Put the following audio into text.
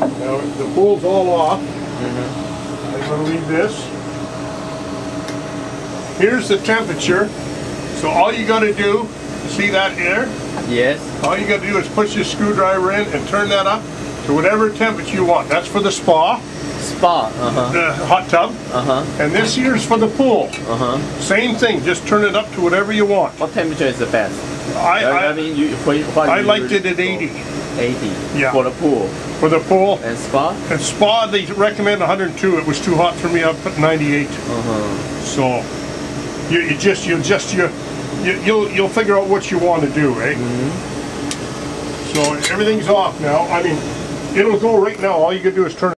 Now, the pool's all off. I'm gonna leave this. Here's the temperature. So all you gotta do, see that air? Yes. All you gotta do is push your screwdriver in and turn that up to whatever temperature you want. That's for the spa, Spa. Uh huh. the hot tub. Uh huh. And this here's for the pool. Uh huh. Same thing, just turn it up to whatever you want. What temperature is the best? I, I, I, mean, you, what, what I liked it at 80 go? 80. Yeah. For the pool for the pool. and spa. And spa, they recommend 102. It was too hot for me. I put 98. Uh huh. So you, you just you just you, you you'll you'll figure out what you want to do, eh? So everything's off now. I mean, it'll go right now. All you can do is turn.